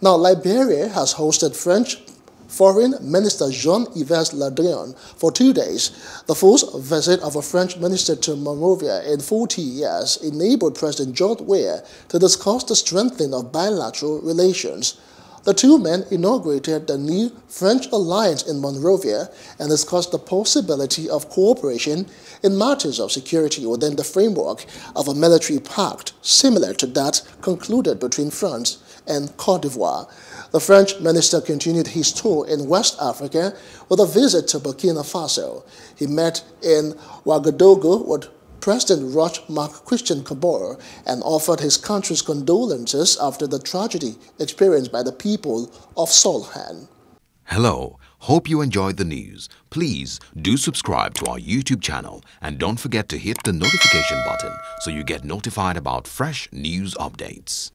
Now, Liberia has hosted French Foreign Minister Jean-Yves Le Drian for two days. The first visit of a French minister to Monrovia in 40 years enabled President George Weah to discuss the strengthening of bilateral relations. The two men inaugurated the new French alliance in Monrovia and discussed the possibility of cooperation in matters of security within the framework of a military pact similar to that concluded between France and Cote d'Ivoire. The French minister continued his tour in West Africa with a visit to Burkina Faso. He met in Ouagadougou with President Roch Marc Christian Kabore and offered his country's condolences after the tragedy experienced by the people of Solhan. Hello, hope you enjoyed the news. Please do subscribe to our YouTube channel and don't forget to hit the notification button so you get notified about fresh news updates.